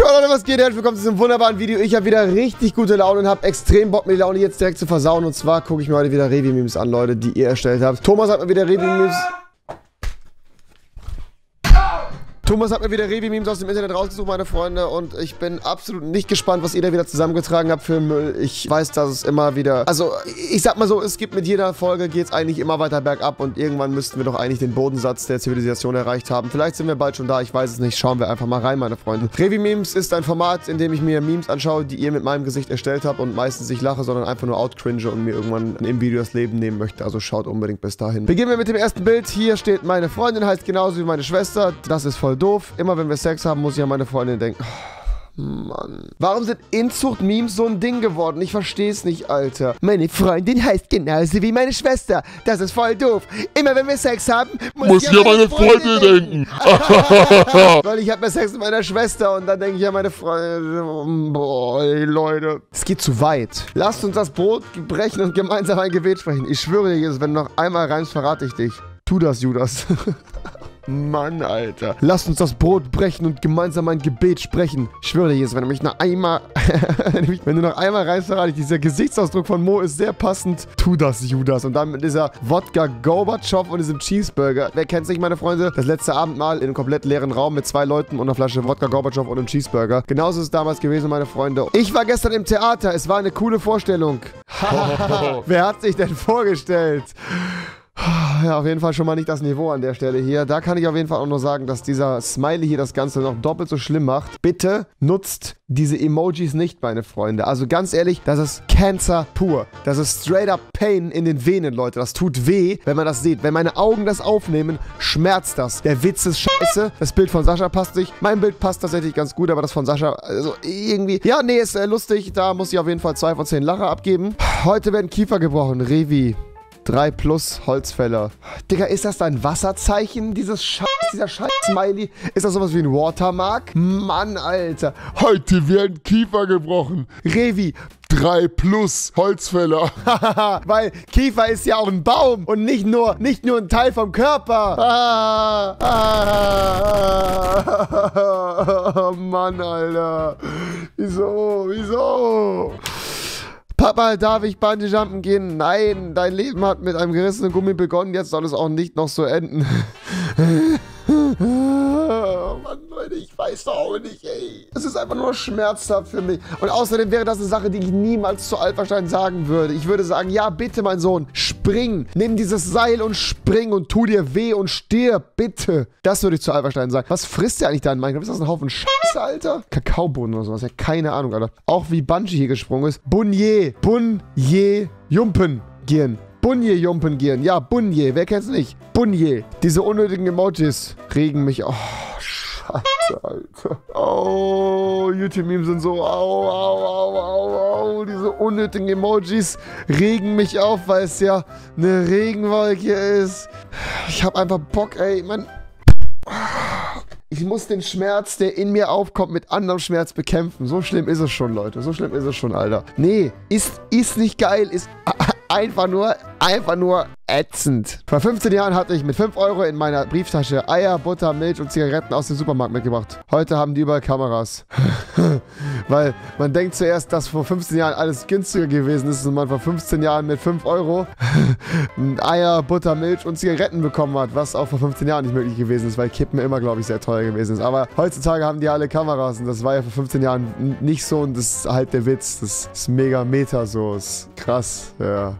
Schon Leute, was geht? Herzlich willkommen zu diesem wunderbaren Video. Ich habe wieder richtig gute Laune und habe extrem Bock, mir die Laune jetzt direkt zu versauen. Und zwar gucke ich mir heute wieder Revi-Memes an, Leute, die ihr erstellt habt. Thomas hat mir wieder Revi-Memes... Thomas hat mir wieder Revi-Memes aus dem Internet rausgesucht, meine Freunde, und ich bin absolut nicht gespannt, was ihr da wieder zusammengetragen habt für Müll. Ich weiß, dass es immer wieder... Also, ich sag mal so, es gibt mit jeder Folge geht es eigentlich immer weiter bergab und irgendwann müssten wir doch eigentlich den Bodensatz der Zivilisation erreicht haben. Vielleicht sind wir bald schon da, ich weiß es nicht. Schauen wir einfach mal rein, meine Freunde. Revi-Memes ist ein Format, in dem ich mir Memes anschaue, die ihr mit meinem Gesicht erstellt habt und meistens nicht lache, sondern einfach nur outcringe und mir irgendwann im Video das Leben nehmen möchte. Also schaut unbedingt bis dahin. Beginnen wir mit dem ersten Bild. Hier steht meine Freundin, heißt genauso wie meine Schwester. Das ist voll doof. Immer wenn wir Sex haben, muss ich an meine Freundin denken. Oh, Mann. Warum sind Inzucht-Memes so ein Ding geworden? Ich verstehe es nicht, Alter. Meine Freundin heißt genauso wie meine Schwester. Das ist voll doof. Immer wenn wir Sex haben, muss, Muss ich an meine Freundin denken. Weil ich habe mir Sex mit meiner Schwester und dann denke ich an meine Freundin. Boah, ey, Leute. Es geht zu weit. Lasst uns das Brot brechen und gemeinsam ein Gebet sprechen. Ich schwöre dir, Jesus, wenn du noch einmal reimst, verrate ich dich. Tu das, Judas. Mann, Alter. Lasst uns das Brot brechen und gemeinsam ein Gebet sprechen. Ich schwöre dir, Jesus, wenn du mich noch einmal... wenn du noch einmal verrate ich, dieser Gesichtsausdruck von Mo ist sehr passend. Tu das, Judas. Und dann mit dieser Wodka Gorbatschow und diesem Cheeseburger. Wer kennt sich, meine Freunde? Das letzte Abendmahl in einem komplett leeren Raum mit zwei Leuten und einer Flasche Wodka Gorbatschow und einem Cheeseburger. Genauso ist es damals gewesen, meine Freunde. Ich war gestern im Theater. Es war eine coole Vorstellung. Wer hat sich denn vorgestellt? Ja, auf jeden Fall schon mal nicht das Niveau an der Stelle hier. Da kann ich auf jeden Fall auch nur sagen, dass dieser Smiley hier das Ganze noch doppelt so schlimm macht. Bitte nutzt diese Emojis nicht, meine Freunde. Also ganz ehrlich, das ist Cancer pur. Das ist straight up Pain in den Venen, Leute. Das tut weh, wenn man das sieht. Wenn meine Augen das aufnehmen, schmerzt das. Der Witz ist scheiße. Das Bild von Sascha passt nicht. Mein Bild passt tatsächlich ganz gut, aber das von Sascha, also irgendwie... Ja, nee, ist äh, lustig. Da muss ich auf jeden Fall 2 von 10 Lacher abgeben. Heute werden Kiefer gebrochen. Revi. 3 plus Holzfäller. Digga, ist das dein Wasserzeichen, dieses Scheiß, dieser Scheiß-Smiley? Ist das sowas wie ein Watermark? Mann, Alter. Heute werden Kiefer gebrochen. Revi. 3 plus Holzfäller. Weil Kiefer ist ja auch ein Baum und nicht nur, nicht nur ein Teil vom Körper. Ah, ah, Mann, Alter. Wieso? Wieso? Papa, darf ich Bungee-Jumpen gehen? Nein, dein Leben hat mit einem gerissenen Gummi begonnen, jetzt soll es auch nicht noch so enden. Ich weiß doch auch nicht, ey. Es ist einfach nur schmerzhaft für mich. Und außerdem wäre das eine Sache, die ich niemals zu Alperstein sagen würde. Ich würde sagen, ja, bitte, mein Sohn, spring. Nimm dieses Seil und spring und tu dir weh und stirb, bitte. Das würde ich zu Alperstein sagen. Was frisst der eigentlich da in Minecraft? Ist das ein Haufen Scheiße, Alter? Kakaobohnen oder sowas. Ja, keine Ahnung, Alter. Auch wie Bungie hier gesprungen ist. Bunje. Bunje. Jumpen. Gehen. Bunje Jumpen gehen. Ja, Bunje. Wer kennt's nicht? Bunje. Diese unnötigen Emojis regen mich. Oh, Scheiße, Alter. Oh, YouTube-Memes sind so. Au, au, au, au, au. Diese unnötigen Emojis regen mich auf, weil es ja eine Regenwolke ist. Ich hab einfach Bock, ey. Man. Ich muss den Schmerz, der in mir aufkommt, mit anderem Schmerz bekämpfen. So schlimm ist es schon, Leute. So schlimm ist es schon, Alter. Nee, ist, ist nicht geil. Ist einfach nur, einfach nur ätzend. Vor 15 Jahren hatte ich mit 5 Euro in meiner Brieftasche Eier, Butter, Milch und Zigaretten aus dem Supermarkt mitgebracht. Heute haben die überall Kameras. Weil man denkt zuerst, dass vor 15 Jahren alles günstiger gewesen ist und man vor 15 Jahren mit 5 Euro Eier, Butter, Milch und Zigaretten bekommen hat, was auch vor 15 Jahren nicht möglich gewesen ist, weil Kippen immer, glaube ich, sehr teuer gewesen ist. Aber heutzutage haben die alle Kameras und das war ja vor 15 Jahren nicht so und das ist halt der Witz. Das ist mega Meta so. Das ist krass, ja.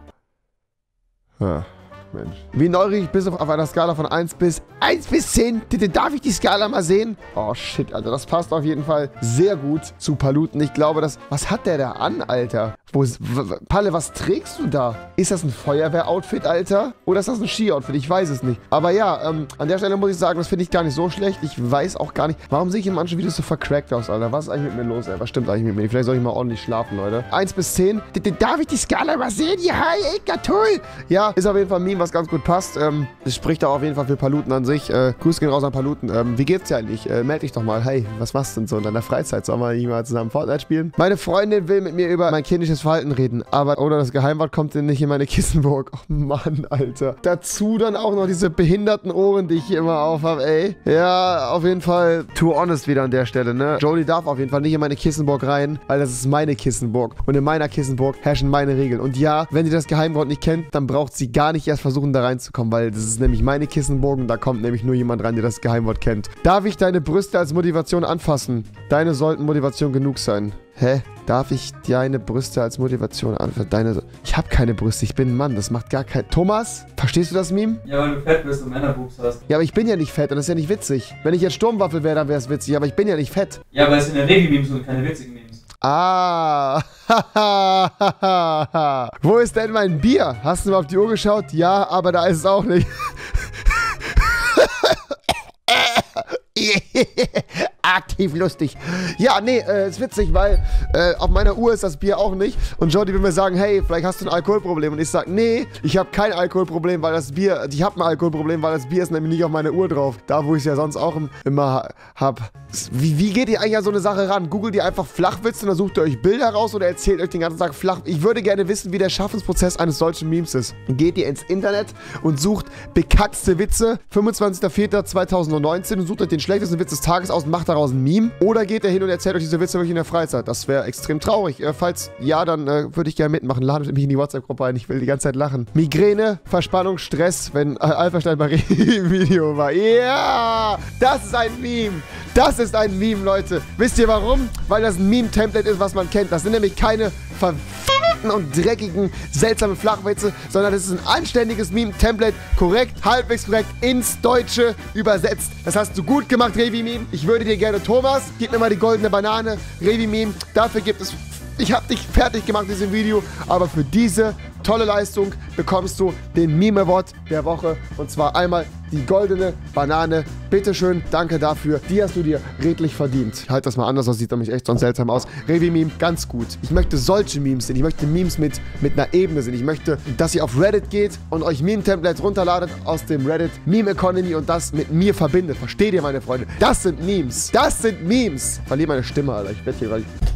Ja. Mensch. Wie neugierig bist du auf einer Skala von 1 bis 1 bis 10? Darf ich die Skala mal sehen? Oh shit, Alter. Das passt auf jeden Fall sehr gut zu Paluten. Ich glaube, das. Was hat der da an, Alter? Wo ist, Palle, was trägst du da? Ist das ein Feuerwehr-Outfit, Alter? Oder ist das ein Ski-Outfit? Ich weiß es nicht. Aber ja, ähm, an der Stelle muss ich sagen, das finde ich gar nicht so schlecht. Ich weiß auch gar nicht, warum sehe ich in manchen Videos so vercrackt aus, Alter? Was ist eigentlich mit mir los, ey? Was stimmt eigentlich mit mir? Vielleicht soll ich mal ordentlich schlafen, Leute. 1 bis 10. Darf ich die Skala mal sehen? Ja, ey, toll. Ja, ist auf jeden Fall ein Meme, was ganz gut passt. Ähm, das spricht auch auf jeden Fall für Paluten an sich. Äh, Grüß gehen raus an Paluten. Ähm, wie geht's dir eigentlich? Äh, meld dich doch mal. Hey, was machst du denn so in deiner Freizeit? Sollen wir nicht mal zusammen Fortnite spielen? Meine Freundin will mit mir über mein kindisches falsches Verhalten reden. Aber oder das Geheimwort kommt denn nicht in meine Kissenburg. Oh Mann, Alter. Dazu dann auch noch diese behinderten Ohren, die ich hier immer auf habe, ey. Ja, auf jeden Fall too honest wieder an der Stelle, ne? Jodie darf auf jeden Fall nicht in meine Kissenburg rein, weil das ist meine Kissenburg. Und in meiner Kissenburg herrschen meine Regeln. Und ja, wenn sie das Geheimwort nicht kennt, dann braucht sie gar nicht erst versuchen, da reinzukommen, weil das ist nämlich meine Kissenburg und da kommt nämlich nur jemand rein, der das Geheimwort kennt. Darf ich deine Brüste als Motivation anfassen? Deine sollten Motivation genug sein. Hä? Darf ich deine Brüste als Motivation anfassen? Deine. Ich habe keine Brüste, ich bin ein Mann. Das macht gar kein. Thomas, verstehst du das Meme? Ja, weil du fett bist und Männerboobs hast. Ja, aber ich bin ja nicht fett und das ist ja nicht witzig. Wenn ich jetzt Sturmwaffel wäre, dann wäre es witzig, aber ich bin ja nicht fett. Ja, aber es sind ja Regelmemes und keine witzigen Memes. Ah. Wo ist denn mein Bier? Hast du mal auf die Uhr geschaut? Ja, aber da ist es auch nicht. Aktiv lustig. Ja, nee, äh, ist witzig, weil äh, auf meiner Uhr ist das Bier auch nicht. Und Jody will mir sagen, hey, vielleicht hast du ein Alkoholproblem. Und ich sage, nee, ich habe kein Alkoholproblem, weil das Bier, ich habe ein Alkoholproblem, weil das Bier ist nämlich nicht auf meiner Uhr drauf. Da, wo ich es ja sonst auch im, immer ha habe. Wie, wie geht ihr eigentlich an so eine Sache ran? Googelt ihr einfach Flachwitze und dann sucht ihr euch Bilder raus oder erzählt euch den ganzen Tag flach. Ich würde gerne wissen, wie der Schaffensprozess eines solchen Memes ist. Geht ihr ins Internet und sucht bekackste Witze, 25.04.2019 und sucht euch den schlechtesten Witz des Tages aus und macht daraus ein Meme. Oder geht ihr hin und erzählt euch diese Witze wirklich in der Freizeit? Das wäre extrem traurig. Äh, falls ja, dann äh, würde ich gerne mitmachen. Ladet mich in die WhatsApp-Gruppe ein. Ich will die ganze Zeit lachen. Migräne, Verspannung, Stress, wenn äh, Alpha bei im Video war. Ja, das ist ein Meme. Das ist ein Meme, Leute. Wisst ihr warum? Weil das ein Meme-Template ist, was man kennt. Das sind nämlich keine verfickten und dreckigen, seltsamen Flachwitze, sondern es ist ein anständiges Meme-Template, korrekt, halbwegs korrekt, ins Deutsche übersetzt. Das hast du gut gemacht, Revi Meme. Ich würde dir gerne, Thomas, gib mir mal die goldene Banane, Revi Meme. Dafür gibt es ich habe dich fertig gemacht in diesem Video, aber für diese tolle Leistung bekommst du den Meme Award der Woche und zwar einmal die goldene Banane. Bitteschön, danke dafür. Die hast du dir redlich verdient. Ich halte das mal anders, das sieht nämlich echt sonst seltsam aus. Revi-Meme, ganz gut. Ich möchte solche Memes sehen. Ich möchte Memes mit, mit einer Ebene sehen. Ich möchte, dass ihr auf Reddit geht und euch Meme-Templates runterladet aus dem Reddit Meme Economy und das mit mir verbindet. Versteht ihr, meine Freunde? Das sind Memes. Das sind Memes. Verliere meine Stimme, Alter. Ich werde hier gleich...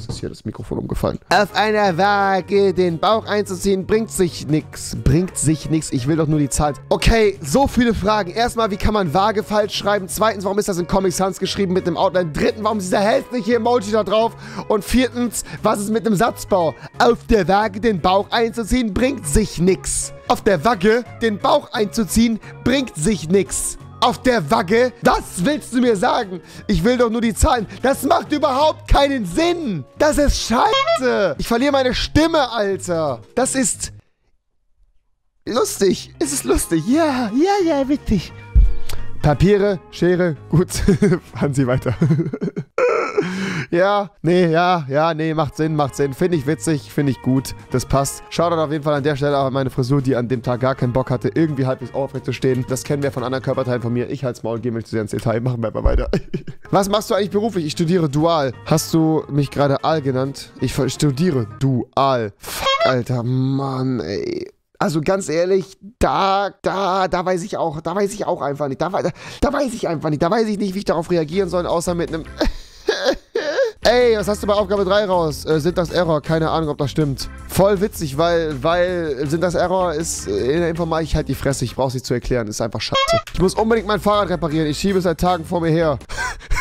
Jetzt ist hier das Mikrofon umgefallen. Auf einer Waage den Bauch einzuziehen, bringt sich nix. Bringt sich nix. Ich will doch nur die Zahl. Okay, so viele Fragen. Erstmal, wie kann man Waage falsch schreiben? Zweitens, warum ist das in Comic Sans geschrieben mit dem Outline? Drittens, warum ist dieser hässliche Emoji da drauf? Und viertens, was ist mit dem Satzbau? Auf der Waage den Bauch einzuziehen, bringt sich nix. Auf der Waage den Bauch einzuziehen, bringt sich nix auf der Wagge? Das willst du mir sagen? Ich will doch nur die Zahlen. Das macht überhaupt keinen Sinn. Das ist scheiße. Ich verliere meine Stimme, Alter. Das ist lustig. Es ist lustig. Ja, ja, ja, witzig. Papiere, Schere, gut. Fahren Sie weiter. ja, nee, ja, ja, nee, macht Sinn, macht Sinn. Finde ich witzig, finde ich gut. Das passt. Schaut auf jeden Fall an der Stelle auch an meine Frisur, die an dem Tag gar keinen Bock hatte, irgendwie halbwegs aufrecht zu stehen. Das kennen wir von anderen Körperteilen von mir. Ich halt's Maul, gehen möchte sehr ins Detail. Machen wir mal weiter. Was machst du eigentlich beruflich? Ich studiere dual. Hast du mich gerade Al genannt? Ich studiere dual. Fuck, Alter, Mann, ey. Also ganz ehrlich, da, da, da weiß ich auch, da weiß ich auch einfach nicht. Da, da, da weiß ich einfach nicht. Da weiß ich nicht, wie ich darauf reagieren soll, außer mit einem. Ey, was hast du bei Aufgabe 3 raus? Äh, Syntax Error, keine Ahnung, ob das stimmt. Voll witzig, weil, weil Syntax Error ist äh, in der Informatik halt die Fresse. Ich brauch's nicht zu erklären, ist einfach scheiße. Ich muss unbedingt mein Fahrrad reparieren. Ich schiebe es seit Tagen vor mir her.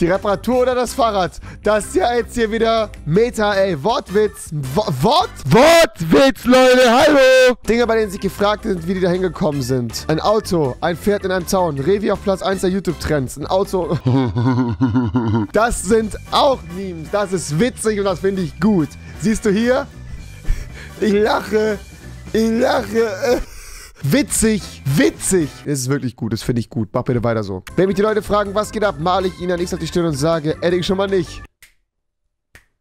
Die Reparatur oder das Fahrrad? Das ist ja jetzt hier wieder Meta, ey. Wortwitz. Wo Wort? Wortwitz, Leute. Hallo. Dinge, bei denen sich gefragt sind, wie die da hingekommen sind. Ein Auto. Ein Pferd in einem Zaun. Revi auf Platz 1 der YouTube-Trends. Ein Auto. das sind auch Memes. Das ist witzig und das finde ich gut. Siehst du hier? Ich lache. Ich lache. Witzig, witzig. Das ist wirklich gut, das finde ich gut. Mach bitte weiter so. Wenn mich die Leute fragen, was geht ab, male ich ihnen ein X auf die Stirn und sage, Edding schon mal nicht.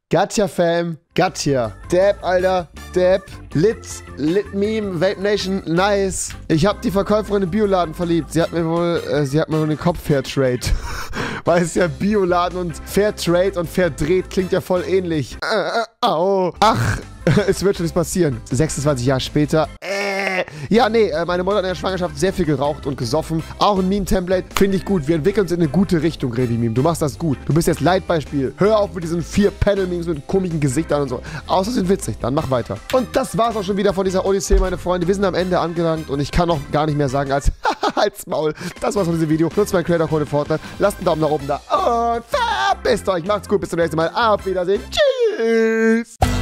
Gatja, Fam. Gatja. Dab, Alter. Dab. Lit. Lit Meme. Vape Nation. Nice. Ich habe die Verkäuferin im Bioladen verliebt. Sie hat mir wohl, äh, sie hat mir wohl den Kopf Fairtrade. Weil es ja Bioladen und Fairtrade und Verdreht klingt ja voll ähnlich. Äh, äh, au. Ach, es wird schon nichts passieren. 26 Jahre später. Äh, Ja, nee, äh, meine Mutter hat in der Schwangerschaft sehr viel geraucht und gesoffen. Auch ein Meme-Template finde ich gut. Wir entwickeln uns in eine gute Richtung, Revi Meme. Du machst das gut. Du bist jetzt Leitbeispiel. Hör auf mit diesen vier Panel-Memes mit komischen Gesichtern und so. Außer sind witzig. Dann mach weiter. Und das war's auch schon wieder von dieser Odyssee, meine Freunde. Wir sind am Ende angelangt und ich kann noch gar nicht mehr sagen als Halt's Maul. Das war's von diesem Video. Nutzt meinen Creator Code in Fortnite. Lasst einen Daumen nach oben da und verpisst euch. Macht's gut. Bis zum nächsten Mal. Auf Wiedersehen. Tschüss.